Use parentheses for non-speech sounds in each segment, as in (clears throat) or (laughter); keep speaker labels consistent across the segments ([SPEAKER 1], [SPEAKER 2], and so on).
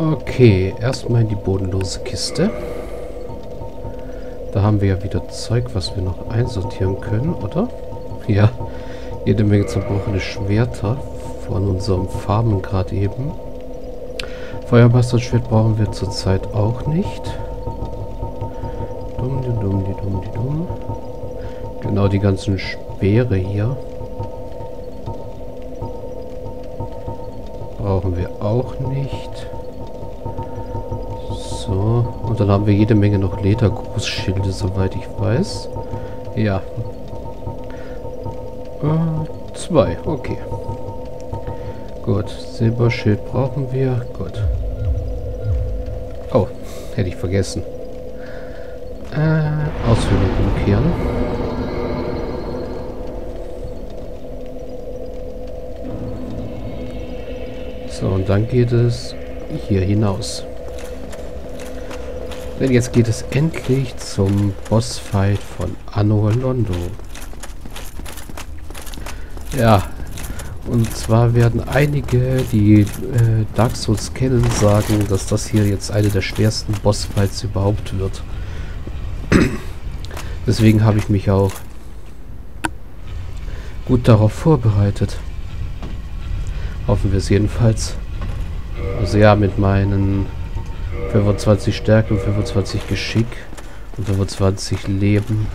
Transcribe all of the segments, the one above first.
[SPEAKER 1] Okay, erstmal in die bodenlose Kiste. Da haben wir ja wieder Zeug, was wir noch einsortieren können, oder? Ja, jede Menge zerbrochene Schwerter von unserem Farmen gerade eben. Feuermasterschwert brauchen wir zurzeit auch nicht. Dumm, die dumm, die dumm, dumm. Genau die ganzen Speere hier. Brauchen wir auch nicht. So, und dann haben wir jede Menge noch Ledergrußschilde, soweit ich weiß. Ja. Äh, zwei, okay. Gut, Silberschild brauchen wir. Gut. Oh, hätte ich vergessen. Äh, Ausführung umkehren. So, und dann geht es hier hinaus. Denn jetzt geht es endlich zum Bossfight von Anno Londo. Ja, und zwar werden einige, die äh, Dark Souls kennen, sagen, dass das hier jetzt eine der schwersten Bossfights überhaupt wird. (clears throat) Deswegen habe ich mich auch gut darauf vorbereitet. Hoffen wir es jedenfalls. Also ja, mit meinen 25 Stärke und 25 Geschick und 25 Leben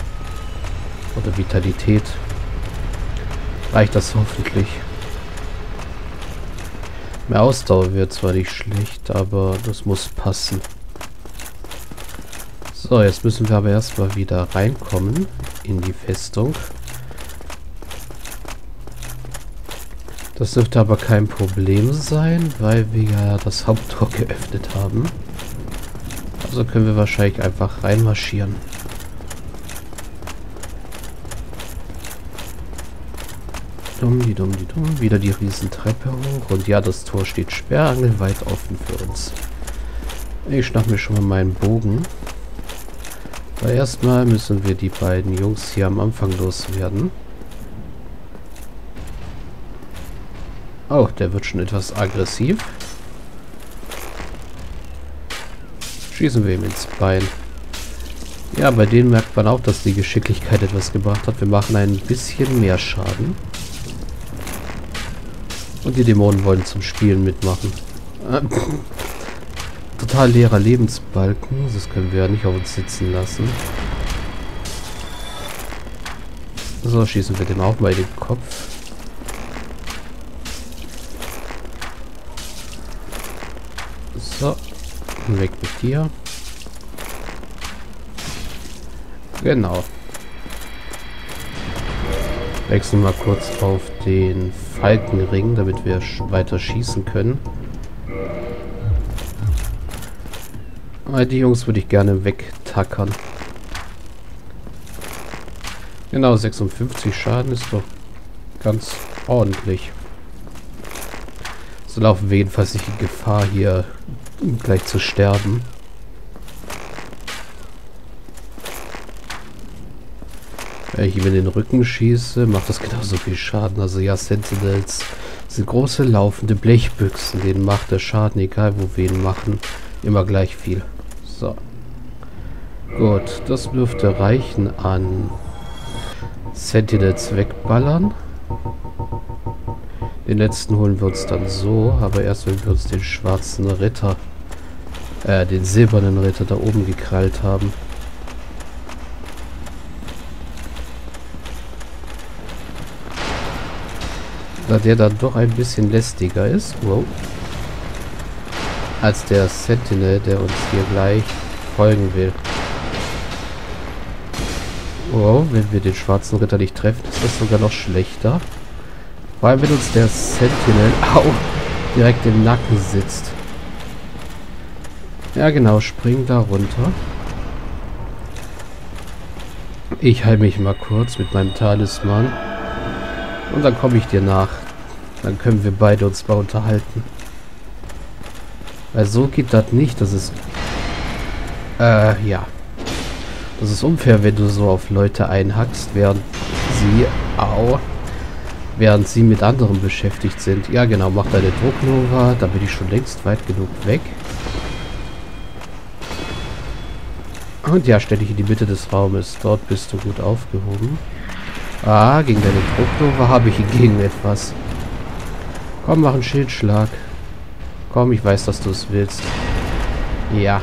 [SPEAKER 1] oder Vitalität reicht das hoffentlich. Mehr Ausdauer wird zwar nicht schlecht, aber das muss passen. So, jetzt müssen wir aber erstmal wieder reinkommen in die Festung. Das dürfte aber kein Problem sein, weil wir ja das Haupttor (laughs) geöffnet haben. Also können wir wahrscheinlich einfach reinmarschieren. Dumm, die dumm, die dumm. Wieder die Riesentreppe hoch. Und ja, das Tor steht sperrangelweit offen für uns. Ich schnapp mir schon mal meinen Bogen. Aber erstmal müssen wir die beiden Jungs hier am Anfang loswerden. Oh, der wird schon etwas aggressiv. Schießen wir ihm ins Bein. Ja, bei denen merkt man auch, dass die Geschicklichkeit etwas gebracht hat. Wir machen ein bisschen mehr Schaden. Und die Dämonen wollen zum Spielen mitmachen. Äh, total leerer Lebensbalken. Das können wir ja nicht auf uns sitzen lassen. So, schießen wir dem auch mal den Kopf. So, Weg mit dir. Genau. Wechseln mal kurz auf den Falkenring, damit wir weiter schießen können. Aber die Jungs würde ich gerne wegtackern. Genau, 56 Schaden ist doch ganz ordentlich. So laufen wir jedenfalls nicht in Gefahr, hier gleich zu sterben. Wenn ich ihm in den Rücken schieße, macht das genauso viel Schaden. Also ja, Sentinels sind große laufende Blechbüchsen. Denen macht der Schaden, egal wo wir ihn machen, immer gleich viel. So. Gut, das dürfte reichen an Sentinels wegballern. Den letzten holen wir uns dann so, aber erst wenn wir uns den schwarzen Ritter, äh, den silbernen Ritter da oben gekrallt haben. Da der dann doch ein bisschen lästiger ist, wow, als der Sentinel, der uns hier gleich folgen will. Wow, wenn wir den schwarzen Ritter nicht treffen, ist das sogar noch schlechter. Vor allem, wenn uns der Sentinel (laughs) au, direkt im Nacken sitzt. Ja, genau. Spring da runter. Ich heile mich mal kurz mit meinem Talisman. Und dann komme ich dir nach. Dann können wir beide uns mal unterhalten. Weil so geht das nicht. Das ist... Äh, ja. Das ist unfair, wenn du so auf Leute einhackst, während sie... Au Während sie mit anderen beschäftigt sind. Ja genau, mach deine Drucknova. Da bin ich schon längst weit genug weg. Und ja, stelle ich in die Mitte des Raumes. Dort bist du gut aufgehoben. Ah, gegen deine Drucknova habe ich hingegen etwas. Komm, mach einen Schildschlag. Komm, ich weiß, dass du es willst. Ja.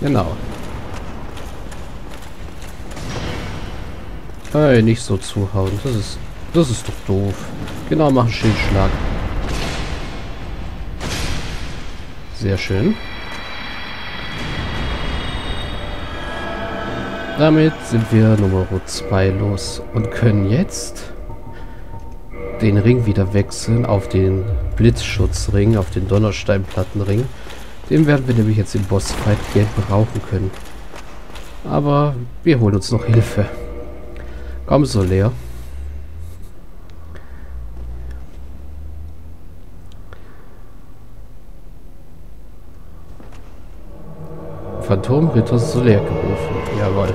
[SPEAKER 1] Genau. Hey, nicht so zuhauen. Das ist, das ist doch doof. Genau, mach einen Schildschlag. Sehr schön. Damit sind wir Nummer 2 los und können jetzt den Ring wieder wechseln auf den Blitzschutzring, auf den Donnersteinplattenring. Den werden wir nämlich jetzt im Bossfight Game brauchen können. Aber wir holen uns noch Hilfe. Komm, so leer. Phantomritter Soler gerufen. Jawohl.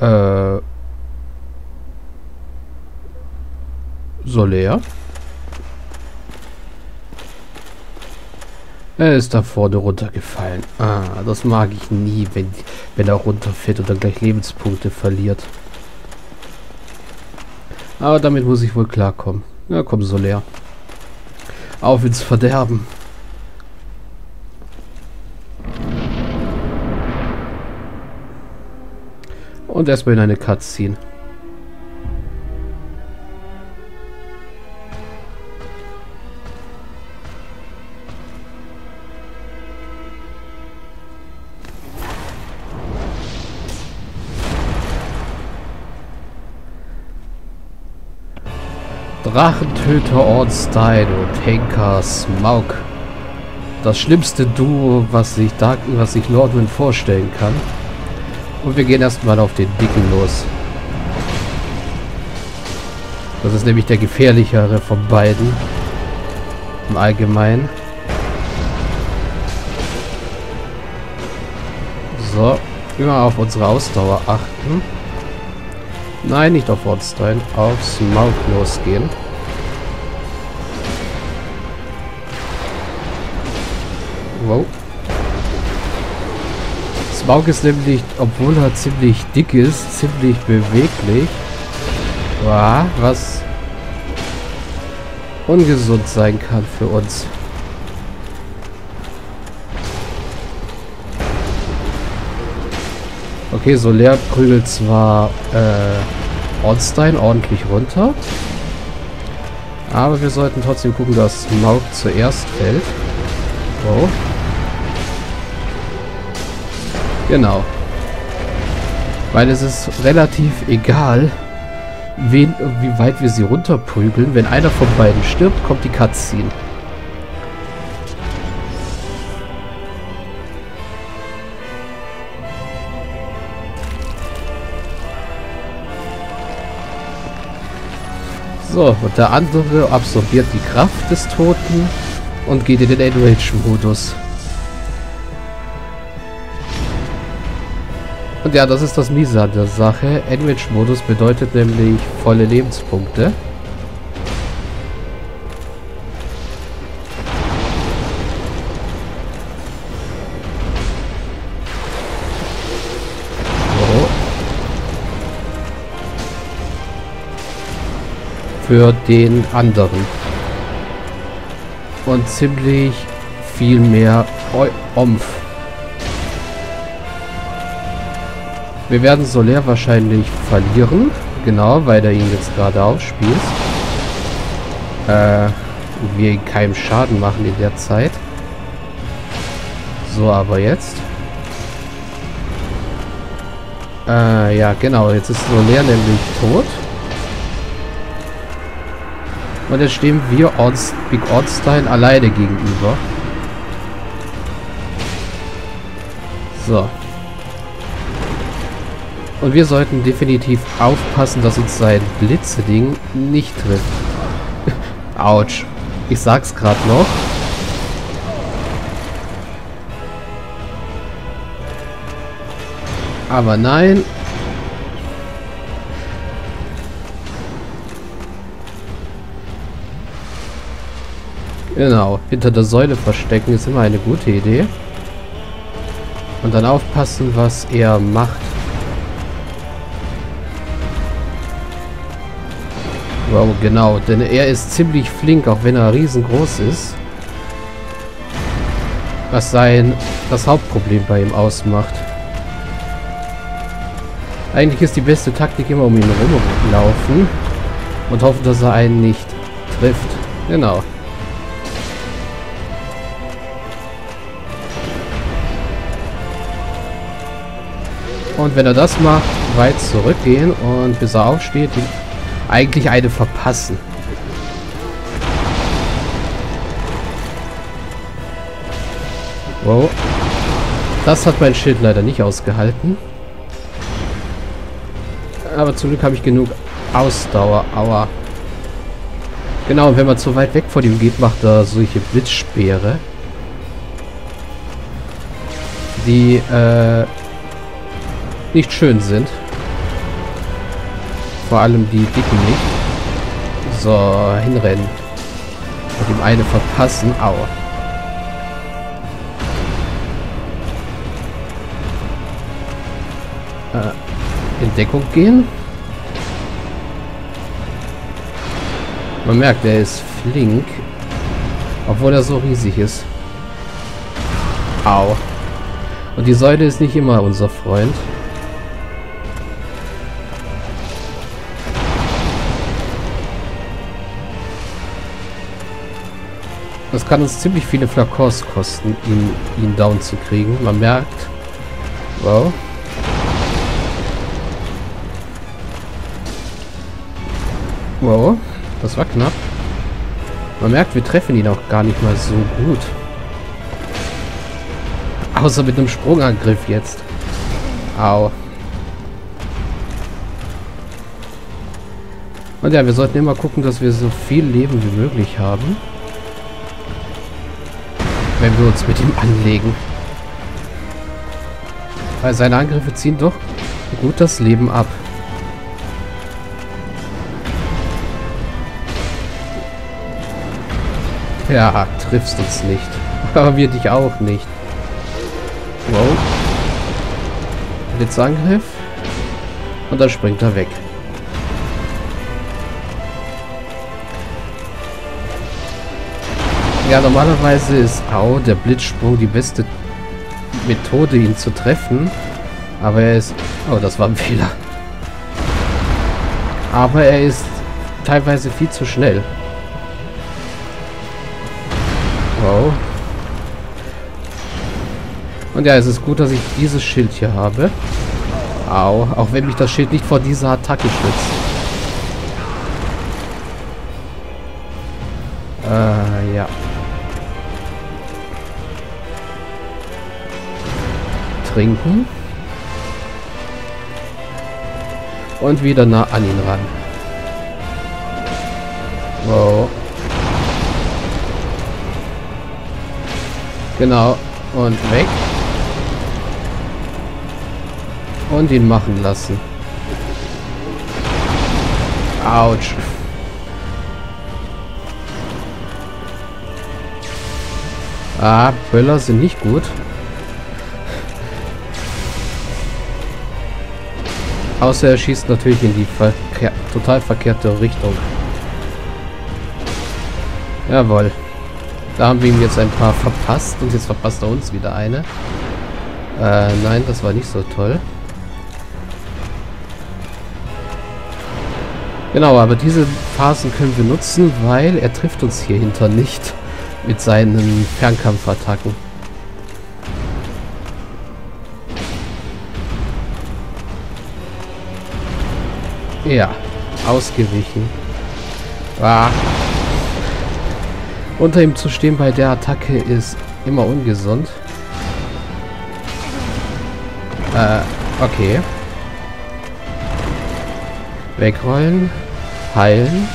[SPEAKER 1] Äh. Soler? Er ist da vorne runtergefallen. Ah, das mag ich nie, wenn, wenn er runterfällt und dann gleich Lebenspunkte verliert. Aber damit muss ich wohl klarkommen. Ja, komm, Soler. Auf ins Verderben. Und erstmal in eine Cutscene. Drachentöter Ornstein und Henker Smaug. Das schlimmste Duo, was sich, Dark, was sich Nordwind vorstellen kann. Und wir gehen erstmal auf den Dicken los. Das ist nämlich der gefährlichere von beiden. Im Allgemeinen. So, immer auf unsere Ausdauer achten. Nein, nicht auf Ornstein. Aufs Maul losgehen. Wow. Smaug ist nämlich, obwohl er ziemlich dick ist, ziemlich beweglich. Wow, was ungesund sein kann für uns. Okay, Soler prügelt zwar äh, Ornstein ordentlich runter. Aber wir sollten trotzdem gucken, dass Mauk zuerst fällt. Oh. Genau. Weil es ist relativ egal, wen, wie weit wir sie runterprügeln. Wenn einer von beiden stirbt, kommt die Cutscene. So, und der andere absorbiert die Kraft des Toten und geht in den Enrage-Modus. Und ja, das ist das Miese an der Sache. Enrage-Modus bedeutet nämlich volle Lebenspunkte. Für den anderen. Und ziemlich viel mehr Omf. Wir werden Soler wahrscheinlich verlieren. Genau, weil er ihn jetzt gerade aufspielt. Äh, wir keinen Schaden machen in der Zeit. So, aber jetzt. Äh, ja, genau. Jetzt ist Soler nämlich tot. Und jetzt stehen wir Orts, Big Ortstein alleine gegenüber. So. Und wir sollten definitiv aufpassen, dass uns sein Blitzding nicht trifft. (laughs) Autsch. Ich sag's gerade noch. Aber nein. Genau, hinter der Säule verstecken ist immer eine gute Idee. Und dann aufpassen, was er macht. Wow, genau, denn er ist ziemlich flink, auch wenn er riesengroß ist. Was sein das Hauptproblem bei ihm ausmacht. Eigentlich ist die beste Taktik immer um ihn rumlaufen und hoffen, dass er einen nicht trifft. Genau. Und wenn er das macht, weit zurückgehen und bis er aufsteht, eigentlich eine verpassen. Wow. Das hat mein Schild leider nicht ausgehalten. Aber zum Glück habe ich genug Ausdauer. Aua. Genau, wenn man zu weit weg von ihm geht, macht er solche Blitzspeere. Die, äh, nicht schön sind. Vor allem die dicken nicht. So, hinrennen. Und ihm eine verpassen. Aua. Äh, in Deckung gehen. Man merkt, er ist flink. Obwohl er so riesig ist. Au. Und die Säule ist nicht immer unser Freund. Das kann uns ziemlich viele Flakons kosten, ihn, ihn down zu kriegen. Man merkt. Wow. Wow, das war knapp. Man merkt, wir treffen ihn auch gar nicht mal so gut. Außer mit einem Sprungangriff jetzt. Au. Und ja, wir sollten immer gucken, dass wir so viel Leben wie möglich haben. Wenn wir uns mit ihm anlegen. Weil seine Angriffe ziehen doch gut das Leben ab. Ja, triffst uns nicht. (laughs) Aber wir dich auch nicht. Wow. Blitzangriff. Und dann springt er weg. Ja, normalerweise ist Au, der Blitzsprung, die beste Methode, ihn zu treffen. Aber er ist... Oh, das war ein Fehler. Aber er ist teilweise viel zu schnell. Wow. Und ja, es ist gut, dass ich dieses Schild hier habe. Au, auch wenn mich das Schild nicht vor dieser Attacke schützt. Äh, ja. Trinken. Und wieder nah an ihn ran. Wow. Genau. Und weg. Und ihn machen lassen. Autsch. Ah, Böller sind nicht gut. Außer er schießt natürlich in die verkehr total verkehrte Richtung. Jawohl. Da haben wir ihm jetzt ein paar verpasst und jetzt verpasst er uns wieder eine. Äh, nein, das war nicht so toll. Genau, aber diese Phasen können wir nutzen, weil er trifft uns hier hinter nicht mit seinen Fernkampfattacken. Ja, ausgewichen. Ah, unter ihm zu stehen bei der Attacke ist immer ungesund. Äh, okay. Wegrollen. Heilen.